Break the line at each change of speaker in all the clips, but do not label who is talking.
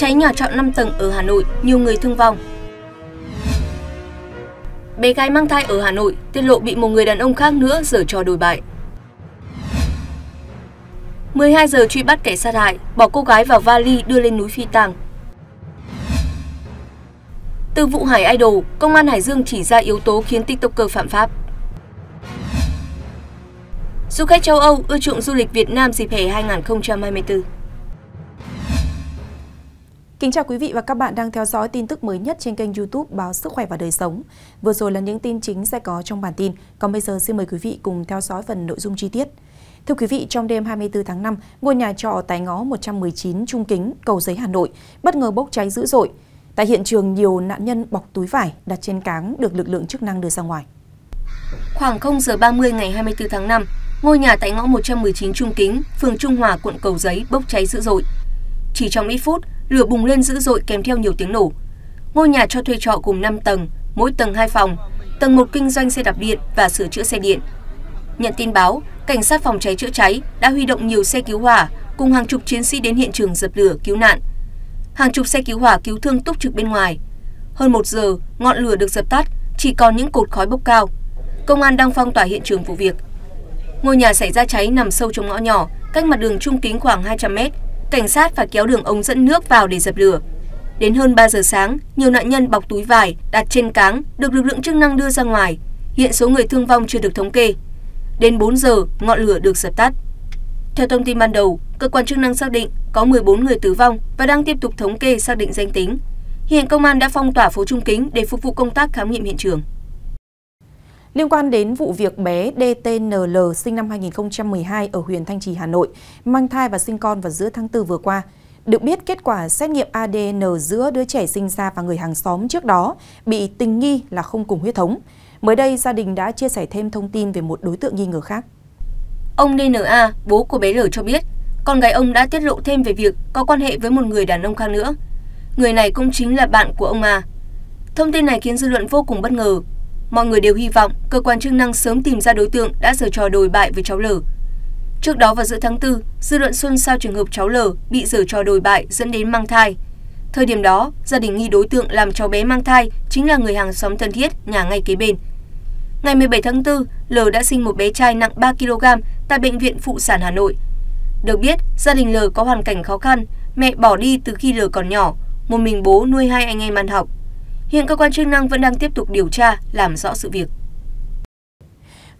Cháy nhà trọ 5 tầng ở Hà Nội, nhiều người thương vong. Bé gái mang thai ở Hà Nội tiết lộ bị một người đàn ông khác nữa giở trò đồi bại. 12 giờ truy bắt kẻ sát hại, bỏ cô gái vào vali đưa lên núi phi tang. Từ vụ Hải Idol, công an Hải Dương chỉ ra yếu tố khiến TikToker phạm pháp. Du khách châu Âu ưa chuộng du lịch Việt Nam dịp hè 2024.
Kính chào quý vị và các bạn đang theo dõi tin tức mới nhất trên kênh youtube Báo Sức Khỏe và Đời Sống. Vừa rồi là những tin chính sẽ có trong bản tin, còn bây giờ xin mời quý vị cùng theo dõi phần nội dung chi tiết. Thưa quý vị, trong đêm 24 tháng 5, ngôi nhà trọ tại ngõ 119 Trung Kính, Cầu Giấy, Hà Nội bất ngờ bốc cháy dữ dội. Tại hiện trường, nhiều nạn nhân bọc túi vải đặt trên cáng được lực lượng chức năng đưa ra ngoài.
Khoảng 0 giờ 30 ngày 24 tháng 5, ngôi nhà tại ngõ 119 Trung Kính, phường Trung Hòa, quận Cầu Giấy bốc cháy dữ dội. Chỉ trong ít phút, lửa bùng lên dữ dội kèm theo nhiều tiếng nổ. Ngôi nhà cho thuê trọ gồm 5 tầng, mỗi tầng 2 phòng, tầng 1 kinh doanh xe đạp điện và sửa chữa xe điện. Nhận tin báo, cảnh sát phòng cháy chữa cháy đã huy động nhiều xe cứu hỏa cùng hàng chục chiến sĩ đến hiện trường dập lửa cứu nạn. Hàng chục xe cứu hỏa cứu thương túc trực bên ngoài. Hơn một giờ, ngọn lửa được dập tắt, chỉ còn những cột khói bốc cao. Công an đang phong tỏa hiện trường vụ việc. Ngôi nhà xảy ra cháy nằm sâu trong ngõ nhỏ, cách mặt đường trung kính khoảng 200 mét. Cảnh sát phải kéo đường ống dẫn nước vào để dập lửa. Đến hơn 3 giờ sáng, nhiều nạn nhân bọc túi vải đặt trên cáng được lực lượng chức năng đưa ra ngoài. Hiện số người thương vong chưa được thống kê. Đến 4 giờ, ngọn lửa được dập tắt. Theo thông tin ban đầu, cơ quan chức năng xác định có 14 người tử vong và đang tiếp tục thống kê xác định danh tính. Hiện công an đã phong tỏa phố Trung Kính để phục vụ công tác khám nghiệm hiện trường.
Liên quan đến vụ việc bé DTNL sinh năm 2012 ở huyện Thanh Trì, Hà Nội, mang thai và sinh con vào giữa tháng 4 vừa qua, được biết kết quả xét nghiệm ADN giữa đứa trẻ sinh ra và người hàng xóm trước đó bị tình nghi là không cùng huyết thống. Mới đây, gia đình đã chia sẻ thêm thông tin về một đối tượng nghi ngờ khác.
Ông DNA, bố của bé L cho biết, con gái ông đã tiết lộ thêm về việc có quan hệ với một người đàn ông khác nữa. Người này cũng chính là bạn của ông A. Thông tin này khiến dư luận vô cùng bất ngờ. Mọi người đều hy vọng cơ quan chức năng sớm tìm ra đối tượng đã giở trò đồi bại với cháu L. Trước đó vào giữa tháng 4, dư luận xôn xao trường hợp cháu L bị giở trò đồi bại dẫn đến mang thai. Thời điểm đó, gia đình nghi đối tượng làm cháu bé mang thai chính là người hàng xóm thân thiết, nhà ngay kế bên. Ngày 17 tháng 4, L đã sinh một bé trai nặng 3 kg tại Bệnh viện Phụ sản Hà Nội. Được biết, gia đình L có hoàn cảnh khó khăn, mẹ bỏ đi từ khi L còn nhỏ, một mình bố nuôi hai anh em ăn học. Hiện cơ quan chức năng vẫn đang tiếp tục điều tra, làm rõ sự việc.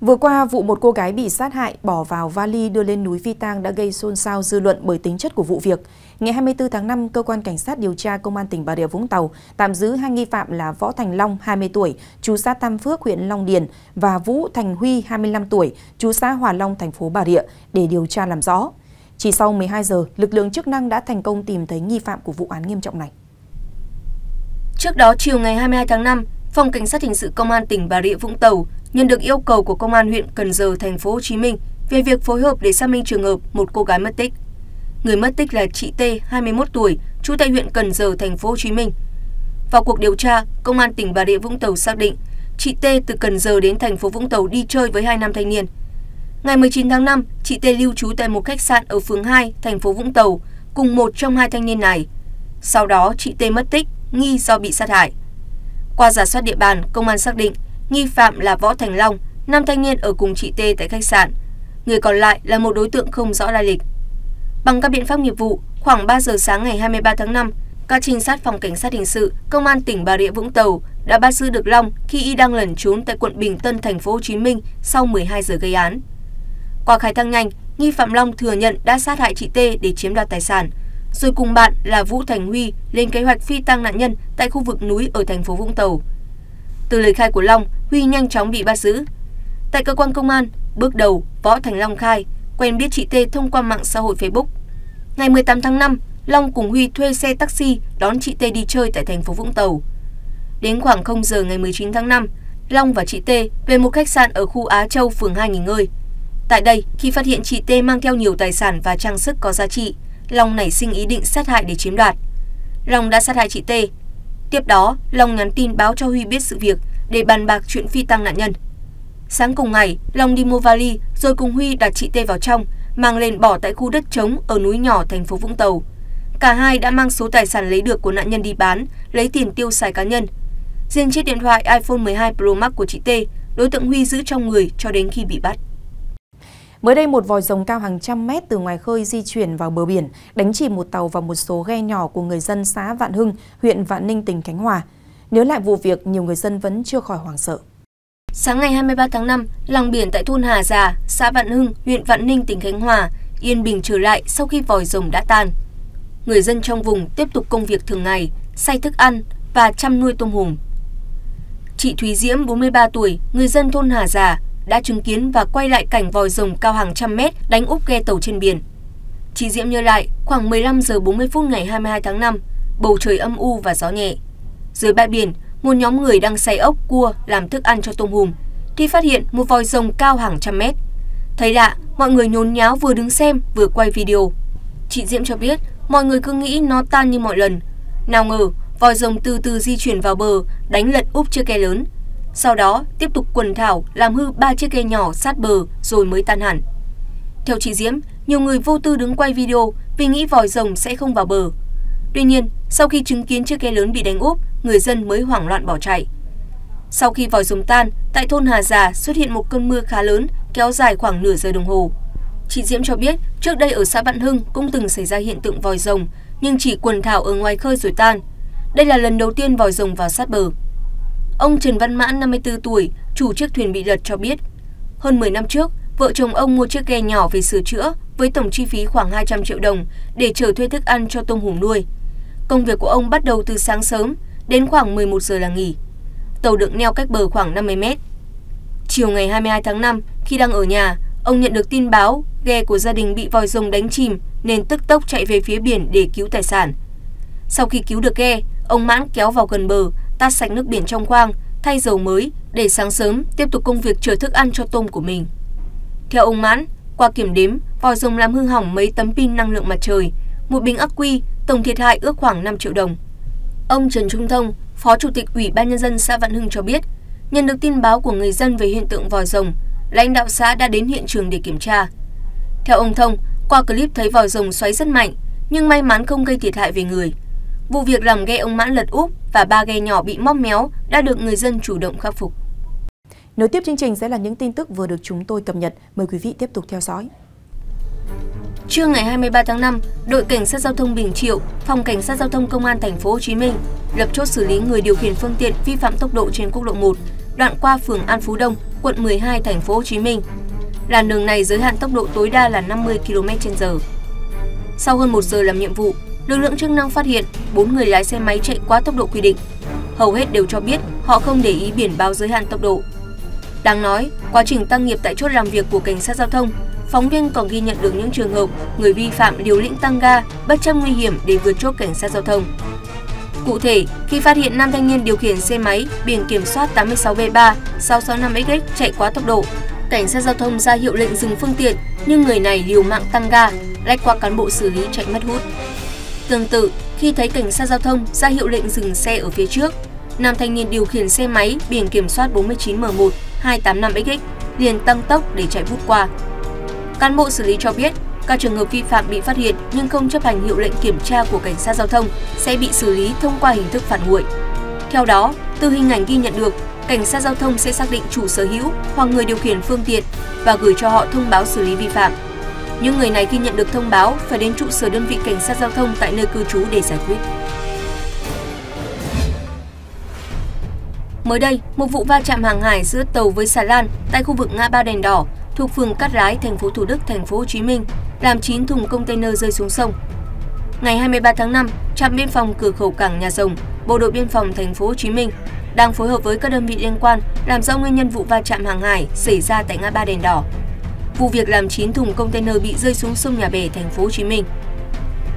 Vừa qua, vụ một cô gái bị sát hại bỏ vào vali đưa lên núi Phi Tang đã gây xôn xao dư luận bởi tính chất của vụ việc. Ngày 24 tháng 5, cơ quan cảnh sát điều tra công an tỉnh Bà Rịa Vũng Tàu tạm giữ hai nghi phạm là Võ Thành Long, 20 tuổi, chú xã Tam Phước, huyện Long Điền và Vũ Thành Huy, 25 tuổi, chú xã Hòa Long, thành phố Bà Rịa để điều tra làm rõ. Chỉ sau 12 giờ, lực lượng chức năng đã thành công tìm thấy nghi phạm của vụ án nghiêm trọng này.
Trước đó chiều ngày 22 tháng 5, Phòng Cảnh sát hình sự Công an tỉnh Bà Rịa Vũng Tàu nhận được yêu cầu của Công an huyện Cần Giờ, thành phố Hồ Chí Minh về việc phối hợp để xác minh trường hợp một cô gái mất tích. Người mất tích là chị T, 21 tuổi, trú tại huyện Cần Giờ, thành phố Hồ Chí Minh. Vào cuộc điều tra, Công an tỉnh Bà Rịa Vũng Tàu xác định chị T từ Cần Giờ đến thành phố Vũng Tàu đi chơi với hai nam thanh niên. Ngày 19 tháng 5, chị T lưu trú tại một khách sạn ở phường 2, thành phố Vũng Tàu, cùng một trong hai thanh niên này. Sau đó, chị T mất tích, nghi do bị sát hại. Qua giả soát địa bàn, công an xác định nghi phạm là Võ Thành Long, nam thanh niên ở cùng chị T tại khách sạn. Người còn lại là một đối tượng không rõ lai lịch. Bằng các biện pháp nghiệp vụ, khoảng 3 giờ sáng ngày 23 tháng 5, các trinh sát phòng cảnh sát hình sự, công an tỉnh Bà Rịa Vũng Tàu đã bắt giữ được Long khi y đang lẩn trốn tại quận Bình Tân, thành phố Hồ Chí Minh sau 12 giờ gây án. Qua khai thác nhanh, nghi phạm Long thừa nhận đã sát hại chị T để chiếm đoạt tài sản, rồi cùng bạn là Vũ Thành Huy lên kế hoạch phi tăng nạn nhân tại khu vực núi ở thành phố Vũng Tàu. Từ lời khai của Long, Huy nhanh chóng bị bắt giữ. Tại cơ quan công an, bước đầu Võ Thành Long khai quen biết chị T thông qua mạng xã hội Facebook. Ngày 18 tháng 5, Long cùng Huy thuê xe taxi đón chị T đi chơi tại thành phố Vũng Tàu. Đến khoảng 0 giờ ngày 19 tháng 5, Long và chị T về một khách sạn ở khu Á Châu, phường 2 nghỉ ngơi. Tại đây, khi phát hiện chị T mang theo nhiều tài sản và trang sức có giá trị, Long nảy sinh ý định sát hại để chiếm đoạt. Long đã sát hại chị T. Tiếp đó, Long nhắn tin báo cho Huy biết sự việc để bàn bạc chuyện phi tăng nạn nhân. Sáng cùng ngày, Long đi mua vali rồi cùng Huy đặt chị T vào trong, mang lên bỏ tại khu đất trống ở núi nhỏ thành phố Vũng Tàu. Cả hai đã mang số tài sản lấy được của nạn nhân đi bán, lấy tiền tiêu xài cá nhân. Riêng chiếc điện thoại iPhone 12 Pro Max của chị T, đối tượng Huy giữ trong người cho đến khi bị bắt.
Mới đây một vòi rồng cao hàng trăm mét từ ngoài khơi di chuyển vào bờ biển, đánh chìm một tàu và một số ghe nhỏ của người dân xã Vạn Hưng, huyện Vạn Ninh, tỉnh Khánh Hòa. Nhớ lại vụ việc, nhiều người dân vẫn chưa khỏi hoảng sợ.
Sáng ngày 23 tháng 5, lòng biển tại thôn Hà Già, xã Vạn Hưng, huyện Vạn Ninh, tỉnh Khánh Hòa, yên bình trở lại sau khi vòi rồng đã tan. Người dân trong vùng tiếp tục công việc thường ngày, say thức ăn và chăm nuôi tôm hùm. Chị Thúy Diễm, 43 tuổi, người dân thôn Hà Già, đã chứng kiến và quay lại cảnh vòi rồng cao hàng trăm mét đánh úp ghe tàu trên biển. Chị Diễm nhớ lại, khoảng 15 giờ 40 phút ngày 22 tháng 5, bầu trời âm u và gió nhẹ. Dưới bãi biển, một nhóm người đang xay ốc, cua làm thức ăn cho tôm hùm, thì phát hiện một vòi rồng cao hàng trăm mét. Thấy lạ, mọi người nhốn nháo vừa đứng xem vừa quay video. Chị Diễm cho biết, mọi người cứ nghĩ nó tan như mọi lần. Nào ngờ, vòi rồng từ từ di chuyển vào bờ, đánh lật úp chiếc ghe lớn. Sau đó, tiếp tục quần thảo làm hư ba chiếc ghe nhỏ sát bờ rồi mới tan hẳn. Theo chị Diễm, nhiều người vô tư đứng quay video vì nghĩ vòi rồng sẽ không vào bờ. Tuy nhiên, sau khi chứng kiến chiếc ghe lớn bị đánh úp, người dân mới hoảng loạn bỏ chạy. Sau khi vòi rồng tan, tại thôn Hà Già xuất hiện một cơn mưa khá lớn, kéo dài khoảng nửa giờ đồng hồ. Chị Diễm cho biết, trước đây ở xã Vạn Hưng cũng từng xảy ra hiện tượng vòi rồng, nhưng chỉ quần thảo ở ngoài khơi rồi tan. Đây là lần đầu tiên vòi rồng vào sát bờ. Ông Trần Văn Mãn, 54 tuổi, chủ chiếc thuyền bị lật cho biết, hơn 10 năm trước, vợ chồng ông mua chiếc ghe nhỏ về sửa chữa với tổng chi phí khoảng 200 triệu đồng để chở thuê thức ăn cho tôm hùm nuôi. Công việc của ông bắt đầu từ sáng sớm, đến khoảng 11 giờ là nghỉ. Tàu được neo cách bờ khoảng 50 mét. Chiều ngày 22 tháng 5, khi đang ở nhà, ông nhận được tin báo ghe của gia đình bị vòi rồng đánh chìm nên tức tốc chạy về phía biển để cứu tài sản. Sau khi cứu được ghe, ông Mãn kéo vào gần bờ, tát sạch nước biển trong khoang, thay dầu mới để sáng sớm tiếp tục công việc chở thức ăn cho tôm của mình. Theo ông Mãn, qua kiểm đếm, vòi rồng làm hư hỏng mấy tấm pin năng lượng mặt trời, một bình ắc quy, tổng thiệt hại ước khoảng 5 triệu đồng. Ông Trần Trung Thông, Phó Chủ tịch Ủy ban Nhân dân xã Vạn Hưng cho biết, nhận được tin báo của người dân về hiện tượng vòi rồng, lãnh đạo xã đã đến hiện trường để kiểm tra. Theo ông Thông, qua clip thấy vòi rồng xoáy rất mạnh, nhưng may mắn không gây thiệt hại về người. Vụ việc làm ghe ông Mãn lật úp và ba ghe nhỏ bị móc méo đã được người dân chủ động khắc phục.
Nối tiếp chương trình sẽ là những tin tức vừa được chúng tôi cập nhật. Mời quý vị tiếp tục theo dõi.
Trưa ngày 23 tháng 5, đội cảnh sát giao thông Bình Triệu, phòng cảnh sát giao thông công an thành phố Hồ Chí Minh lập chốt xử lý người điều khiển phương tiện vi phạm tốc độ trên quốc lộ 1, đoạn qua phường An Phú Đông, quận 12 thành phố Hồ Chí Minh. Làn đường này giới hạn tốc độ tối đa là 50 km/h. Sau hơn một giờ làm nhiệm vụ, lực lượng chức năng phát hiện bốn người lái xe máy chạy quá tốc độ quy định. Hầu hết đều cho biết họ không để ý biển báo giới hạn tốc độ. Đáng nói, quá trình tăng nghiệp tại chốt làm việc của cảnh sát giao thông, phóng viên còn ghi nhận được những trường hợp người vi phạm liều lĩnh tăng ga bất chấp nguy hiểm để vượt chốt cảnh sát giao thông. Cụ thể, khi phát hiện nam thanh niên điều khiển xe máy biển kiểm soát 86B3 665XX chạy quá tốc độ, cảnh sát giao thông ra hiệu lệnh dừng phương tiện nhưng người này liều mạng tăng ga, lách qua cán bộ xử lý chạy mất hút. Tương tự, khi thấy cảnh sát giao thông ra hiệu lệnh dừng xe ở phía trước, nam thanh niên điều khiển xe máy biển kiểm soát 49M1 285XX liền tăng tốc để chạy vút qua. Cán bộ xử lý cho biết, các trường hợp vi phạm bị phát hiện nhưng không chấp hành hiệu lệnh kiểm tra của cảnh sát giao thông sẽ bị xử lý thông qua hình thức phản nguội. Theo đó, từ hình ảnh ghi nhận được, cảnh sát giao thông sẽ xác định chủ sở hữu hoặc người điều khiển phương tiện và gửi cho họ thông báo xử lý vi phạm. Những người này khi nhận được thông báo phải đến trụ sở đơn vị cảnh sát giao thông tại nơi cư trú để giải quyết. Mới đây, một vụ va chạm hàng hải giữa tàu với xà lan tại khu vực ngã ba đèn đỏ thuộc phường Cát Lái, thành phố Thủ Đức, thành phố Hồ Chí Minh, làm 9 thùng container rơi xuống sông. Ngày 23 tháng 5, trạm biên phòng cửa khẩu cảng Nhà Rồng, Bộ đội biên phòng thành phố Hồ Chí Minh đang phối hợp với các đơn vị liên quan làm rõ nguyên nhân vụ va chạm hàng hải xảy ra tại ngã ba đèn đỏ. Vụ việc làm 9 thùng container bị rơi xuống sông Nhà Bè, thành phố Hồ Chí Minh.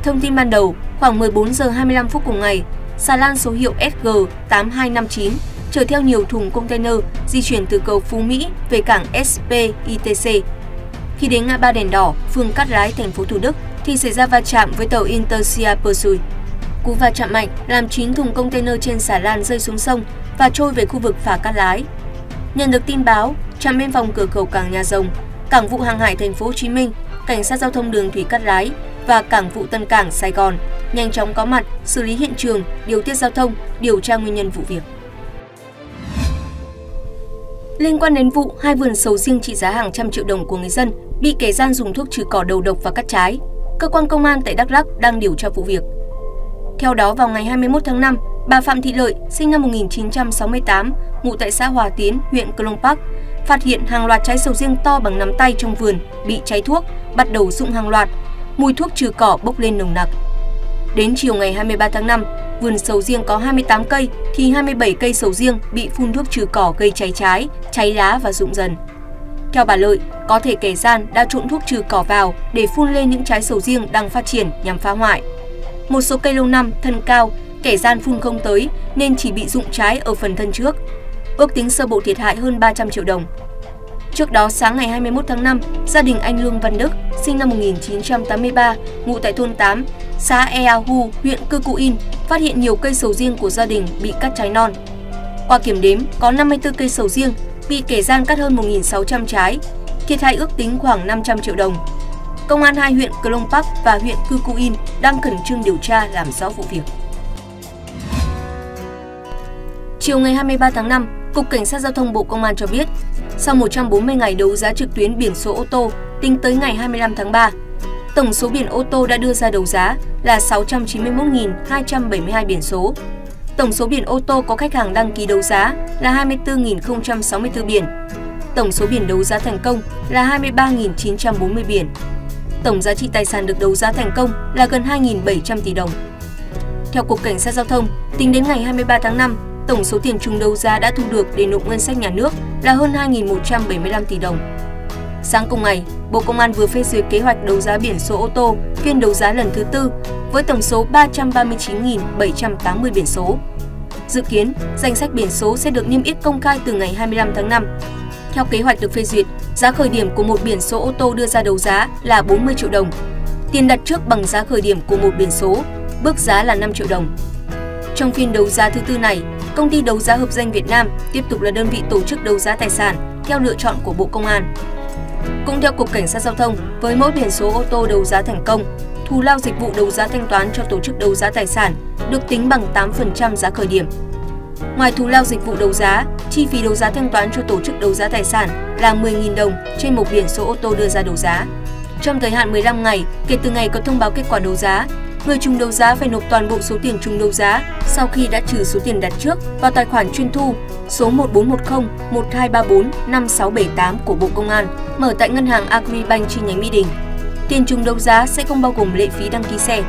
Thông tin ban đầu, khoảng 14 giờ 25 phút cùng ngày, xà lan số hiệu SG 8259 chở theo nhiều thùng container di chuyển từ cầu Phú Mỹ về cảng spitc Khi đến ngã ba đèn đỏ, phường Cát Lái, thành phố Thủ Đức, thì xảy ra va chạm với tàu Intersia Pursuit. Cú va chạm mạnh làm 9 thùng container trên xà lan rơi xuống sông và trôi về khu vực phà Cát Lái. Nhận được tin báo, trạm biên phòng cửa khẩu cảng Nhà Rồng, cảng vụ hàng hải thành phố Hồ Chí Minh, cảnh sát giao thông đường thủy Cát Lái và Cảng vụ Tân Cảng Sài Gòn nhanh chóng có mặt xử lý hiện trường, điều tiết giao thông, điều tra nguyên nhân vụ việc. Liên quan đến vụ hai vườn sầu riêng trị giá hàng trăm triệu đồng của người dân bị kẻ gian dùng thuốc trừ cỏ đầu độc và cắt trái, cơ quan công an tại Đắk Lắk đang điều tra vụ việc. Theo đó, vào ngày 21 tháng 5, bà Phạm Thị Lợi, sinh năm 1968, ngụ tại xã Hòa Tiến, huyện Crong Park, phát hiện hàng loạt trái sầu riêng to bằng nắm tay trong vườn bị cháy thuốc, bắt đầu rụng hàng loạt, mùi thuốc trừ cỏ bốc lên nồng nặc. Đến chiều ngày 23 tháng 5, vườn sầu riêng có 28 cây thì 27 cây sầu riêng bị phun thuốc trừ cỏ gây cháy trái, cháy lá và rụng dần. Theo bà Lợi, có thể kẻ gian đã trộn thuốc trừ cỏ vào để phun lên những trái sầu riêng đang phát triển nhằm phá hoại. Một số cây lâu năm, thân cao, kẻ gian phun không tới nên chỉ bị rụng trái ở phần thân trước. Ước tính sơ bộ thiệt hại hơn 300 triệu đồng. Trước đó sáng ngày 21 tháng 5, gia đình anh Lương Văn Đức, sinh năm 1983, ngụ tại thôn 8, xã Ea Hu, huyện Cư Cụ In, phát hiện nhiều cây sầu riêng của gia đình bị cắt trái non. Qua kiểm đếm, có 54 cây sầu riêng bị kẻ gian cắt hơn 1.600 trái, thiệt hại ước tính khoảng 500 triệu đồng. Công an hai huyện Krông Park và huyện Cư Cụ In đang khẩn trương điều tra làm rõ vụ việc. Chiều ngày 23 tháng 5, Cục Cảnh sát Giao thông Bộ Công an cho biết, sau 140 ngày đấu giá trực tuyến biển số ô tô tính tới ngày 25 tháng 3, tổng số biển ô tô đã đưa ra đấu giá là 691.272 biển số. Tổng số biển ô tô có khách hàng đăng ký đấu giá là 24.064 biển. Tổng số biển đấu giá thành công là 23.940 biển. Tổng giá trị tài sản được đấu giá thành công là gần 2.700 tỷ đồng. Theo Cục Cảnh sát Giao thông, tính đến ngày 23 tháng 5, tổng số tiền trùng đấu giá đã thu được để nộp ngân sách nhà nước là hơn 2.175 tỷ đồng. Sáng cùng ngày, Bộ Công an vừa phê duyệt kế hoạch đấu giá biển số ô tô phiên đấu giá lần thứ tư với tổng số 339.780 biển số. Dự kiến, danh sách biển số sẽ được niêm yết công khai từ ngày 25 tháng 5. Theo kế hoạch được phê duyệt, giá khởi điểm của một biển số ô tô đưa ra đấu giá là 40 triệu đồng. Tiền đặt trước bằng giá khởi điểm của một biển số, bước giá là 5 triệu đồng. Trong phiên đấu giá thứ tư này, công ty đấu giá hợp danh Việt Nam tiếp tục là đơn vị tổ chức đấu giá tài sản theo lựa chọn của Bộ Công an. Cũng theo Cục Cảnh sát Giao thông, với mỗi biển số ô tô đấu giá thành công, thù lao dịch vụ đấu giá thanh toán cho tổ chức đấu giá tài sản được tính bằng 8% giá khởi điểm. Ngoài thù lao dịch vụ đấu giá, chi phí đấu giá thanh toán cho tổ chức đấu giá tài sản là 10.000 đồng trên một biển số ô tô đưa ra đấu giá. Trong thời hạn 15 ngày kể từ ngày có thông báo kết quả đấu giá, người trùng đấu giá phải nộp toàn bộ số tiền trùng đấu giá sau khi đã trừ số tiền đặt trước vào tài khoản chuyên thu số 1410 1234 5678 của Bộ Công an mở tại ngân hàng Agribank chi nhánh Mỹ Đình. Tiền trùng đấu giá sẽ không bao gồm lệ phí đăng ký xe.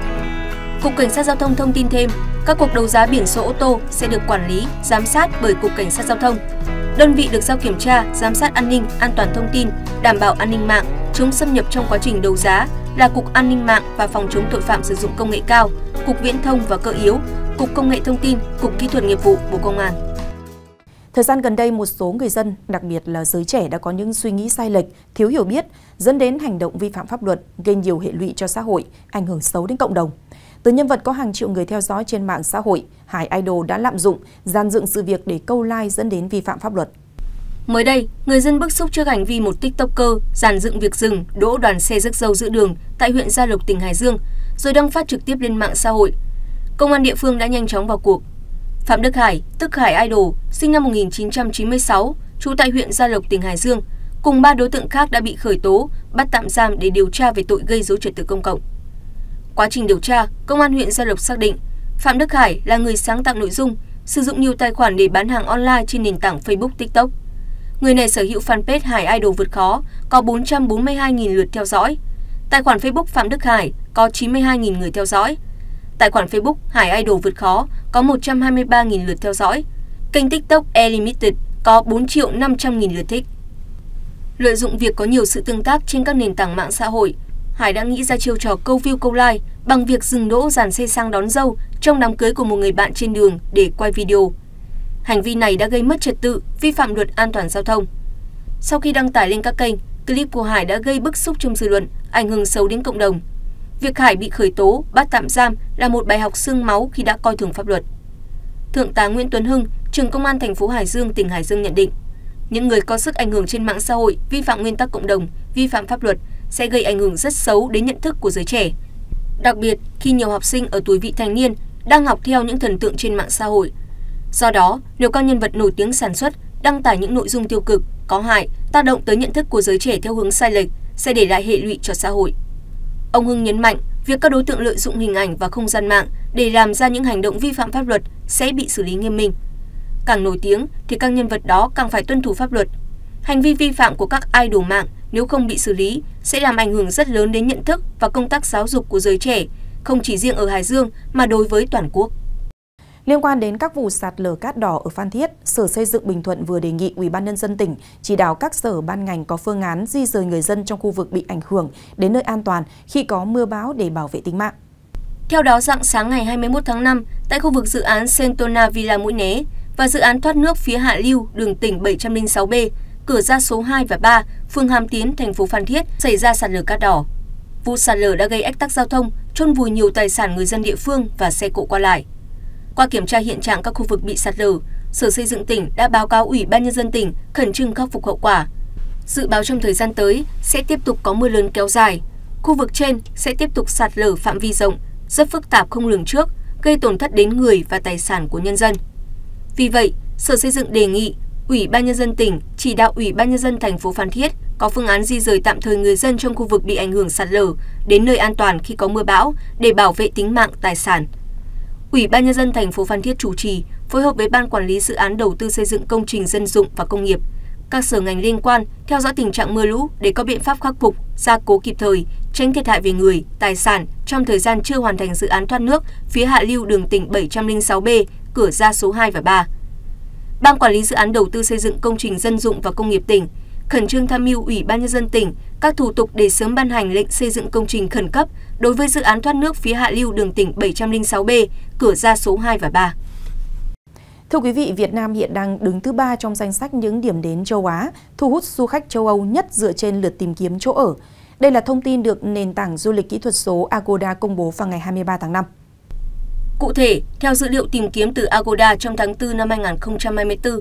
Cục Cảnh sát Giao thông thông tin thêm, các cuộc đấu giá biển số ô tô sẽ được quản lý, giám sát bởi Cục Cảnh sát Giao thông. Đơn vị được giao kiểm tra, giám sát an ninh, an toàn thông tin, đảm bảo an ninh mạng, chống xâm nhập trong quá trình đấu giá là Cục An ninh mạng và Phòng chống tội phạm sử dụng công nghệ cao, Cục Viễn thông và Cơ yếu, Cục Công nghệ thông tin, Cục Kỹ thuật nghiệp vụ Bộ Công an.
Thời gian gần đây, một số người dân, đặc biệt là giới trẻ đã có những suy nghĩ sai lệch, thiếu hiểu biết, dẫn đến hành động vi phạm pháp luật, gây nhiều hệ lụy cho xã hội, ảnh hưởng xấu đến cộng đồng. Từ nhân vật có hàng triệu người theo dõi trên mạng xã hội, Hải Idol đã lạm dụng, gian dựng sự việc để câu like dẫn đến vi phạm pháp luật.
Mới đây, người dân bức xúc trước hành vi một tiktoker giàn dựng việc dừng đỗ đoàn xe rước dâu giữa đường tại huyện Gia Lộc, tỉnh Hải Dương, rồi đăng phát trực tiếp lên mạng xã hội. Công an địa phương đã nhanh chóng vào cuộc. Phạm Đức Hải, tức Hải Idol, sinh năm 1996, trú tại huyện Gia Lộc, tỉnh Hải Dương, cùng ba đối tượng khác đã bị khởi tố, bắt tạm giam để điều tra về tội gây dối trật tự công cộng. Quá trình điều tra, Công an huyện Gia Lộc xác định Phạm Đức Hải là người sáng tạo nội dung, sử dụng nhiều tài khoản để bán hàng online trên nền tảng Facebook, TikTok. Người này sở hữu fanpage Hải Idol vượt khó, có 442.000 lượt theo dõi. Tài khoản Facebook Phạm Đức Hải có 92.000 người theo dõi. Tài khoản Facebook Hải Idol vượt khó có 123.000 lượt theo dõi. Kênh TikTok E Limited có 4 triệu 500 nghìn lượt thích. Lợi dụng việc có nhiều sự tương tác trên các nền tảng mạng xã hội, Hải đã nghĩ ra chiêu trò câu view câu like bằng việc dừng đỗ dàn xe sang đón dâu trong đám cưới của một người bạn trên đường để quay video. Hành vi này đã gây mất trật tự, vi phạm luật an toàn giao thông. Sau khi đăng tải lên các kênh, clip của Hải đã gây bức xúc trong dư luận, ảnh hưởng xấu đến cộng đồng. Việc Hải bị khởi tố, bắt tạm giam là một bài học xương máu khi đã coi thường pháp luật. Thượng tá Nguyễn Tuấn Hưng, trưởng công an thành phố Hải Dương, tỉnh Hải Dương nhận định, những người có sức ảnh hưởng trên mạng xã hội vi phạm nguyên tắc cộng đồng, vi phạm pháp luật sẽ gây ảnh hưởng rất xấu đến nhận thức của giới trẻ. Đặc biệt khi nhiều học sinh ở tuổi vị thành niên đang học theo những thần tượng trên mạng xã hội. Do đó, nếu các nhân vật nổi tiếng sản xuất, đăng tải những nội dung tiêu cực, có hại, tác động tới nhận thức của giới trẻ theo hướng sai lệch sẽ để lại hệ lụy cho xã hội. Ông Hưng nhấn mạnh, việc các đối tượng lợi dụng hình ảnh và không gian mạng để làm ra những hành động vi phạm pháp luật sẽ bị xử lý nghiêm minh. Càng nổi tiếng thì các nhân vật đó càng phải tuân thủ pháp luật. Hành vi vi phạm của các idol mạng nếu không bị xử lý sẽ làm ảnh hưởng rất lớn đến nhận thức và công tác giáo dục của giới trẻ, không chỉ riêng ở Hải Dương mà đối với toàn quốc.
Liên quan đến các vụ sạt lở cát đỏ ở Phan Thiết, Sở Xây dựng Bình Thuận vừa đề nghị Ủy ban nhân dân tỉnh chỉ đạo các sở ban ngành có phương án di rời người dân trong khu vực bị ảnh hưởng đến nơi an toàn khi có mưa bão để bảo vệ tính mạng.
Theo đó, dạng sáng ngày 21 tháng 5, tại khu vực dự án Sentona Villa Mũi Né và dự án thoát nước phía hạ lưu đường tỉnh 706B, cửa ra số 2 và 3, phường Hàm Tiến, thành phố Phan Thiết xảy ra sạt lở cát đỏ. Vụ sạt lở đã gây ách tắc giao thông, chôn vùi nhiều tài sản người dân địa phương và xe cộ qua lại. Qua kiểm tra hiện trạng các khu vực bị sạt lở, Sở Xây dựng tỉnh đã báo cáo Ủy ban nhân dân tỉnh khẩn trương khắc phục hậu quả. Dự báo trong thời gian tới sẽ tiếp tục có mưa lớn kéo dài. Khu vực trên sẽ tiếp tục sạt lở phạm vi rộng, rất phức tạp không lường trước, gây tổn thất đến người và tài sản của nhân dân. Vì vậy, Sở Xây dựng đề nghị Ủy ban nhân dân tỉnh chỉ đạo Ủy ban nhân dân thành phố Phan Thiết có phương án di rời tạm thời người dân trong khu vực bị ảnh hưởng sạt lở đến nơi an toàn khi có mưa bão để bảo vệ tính mạng tài sản. Ủy ban nhân dân thành phố Phan Thiết chủ trì phối hợp với ban quản lý dự án đầu tư xây dựng công trình dân dụng và công nghiệp, các sở ngành liên quan theo dõi tình trạng mưa lũ để có biện pháp khắc phục, gia cố kịp thời, tránh thiệt hại về người, tài sản trong thời gian chưa hoàn thành dự án thoát nước phía hạ lưu đường tỉnh 706B, cửa ra số 2 và 3. Ban quản lý dự án đầu tư xây dựng công trình dân dụng và công nghiệp tỉnh khẩn trương tham mưu Ủy ban nhân dân tỉnh các thủ tục để sớm ban hành lệnh xây dựng công trình khẩn cấp đối với dự án thoát nước phía hạ lưu đường tỉnh 706B, cửa ra số 2 và 3.
Thưa quý vị, Việt Nam hiện đang đứng thứ ba trong danh sách những điểm đến châu Á, thu hút du khách châu Âu nhất dựa trên lượt tìm kiếm chỗ ở. Đây là thông tin được nền tảng du lịch kỹ thuật số Agoda công bố vào ngày 23 tháng 5.
Cụ thể, theo dữ liệu tìm kiếm từ Agoda trong tháng 4 năm 2024,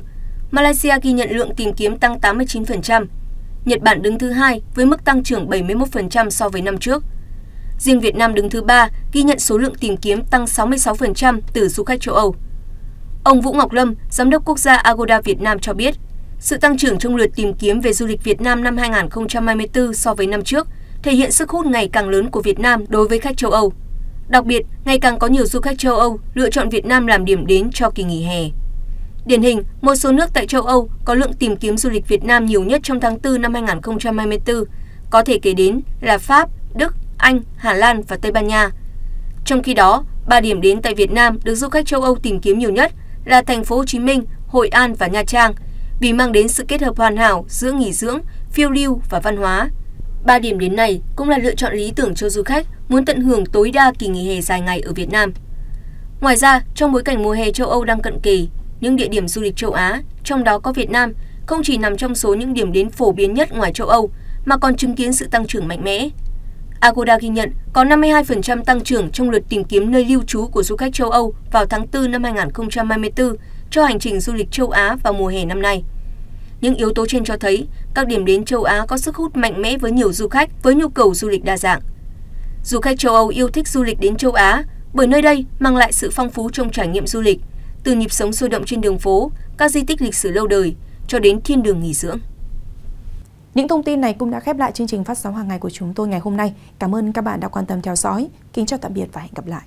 Malaysia ghi nhận lượng tìm kiếm tăng 89%, Nhật Bản đứng thứ hai với mức tăng trưởng 71% so với năm trước. Riêng Việt Nam đứng thứ ba ghi nhận số lượng tìm kiếm tăng 66% từ du khách châu Âu. Ông Vũ Ngọc Lâm, Giám đốc quốc gia Agoda Việt Nam cho biết, sự tăng trưởng trong lượt tìm kiếm về du lịch Việt Nam năm 2024 so với năm trước thể hiện sức hút ngày càng lớn của Việt Nam đối với khách châu Âu. Đặc biệt, ngày càng có nhiều du khách châu Âu lựa chọn Việt Nam làm điểm đến cho kỳ nghỉ hè. Điển hình, một số nước tại châu Âu có lượng tìm kiếm du lịch Việt Nam nhiều nhất trong tháng 4 năm 2024, có thể kể đến là Pháp, Đức, Anh, Hà Lan và Tây Ban Nha. Trong khi đó, ba điểm đến tại Việt Nam được du khách châu Âu tìm kiếm nhiều nhất là thành phố Hồ Chí Minh, Hội An và Nha Trang, vì mang đến sự kết hợp hoàn hảo giữa nghỉ dưỡng, phiêu lưu và văn hóa. Ba điểm đến này cũng là lựa chọn lý tưởng cho du khách muốn tận hưởng tối đa kỳ nghỉ hè dài ngày ở Việt Nam. Ngoài ra, trong bối cảnh mùa hè châu Âu đang cận kề, những địa điểm du lịch châu Á, trong đó có Việt Nam, không chỉ nằm trong số những điểm đến phổ biến nhất ngoài châu Âu, mà còn chứng kiến sự tăng trưởng mạnh mẽ. Agoda ghi nhận có 52% tăng trưởng trong lượt tìm kiếm nơi lưu trú của du khách châu Âu vào tháng 4 năm 2024 cho hành trình du lịch châu Á vào mùa hè năm nay. Những yếu tố trên cho thấy các điểm đến châu Á có sức hút mạnh mẽ với nhiều du khách với nhu cầu du lịch đa dạng. Du khách châu Âu yêu thích du lịch đến châu Á bởi nơi đây mang lại sự phong phú trong trải nghiệm du lịch, từ nhịp sống sôi động trên đường phố, các di tích lịch sử lâu đời cho đến thiên đường nghỉ dưỡng.
Những thông tin này cũng đã khép lại chương trình phát sóng hàng ngày của chúng tôi ngày hôm nay. Cảm ơn các bạn đã quan tâm theo dõi. Kính chào tạm biệt và hẹn gặp lại.